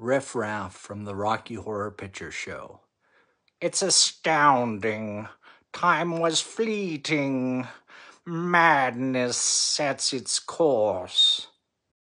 Riff Raff from the Rocky Horror Picture Show. It's astounding. Time was fleeting. Madness sets its course.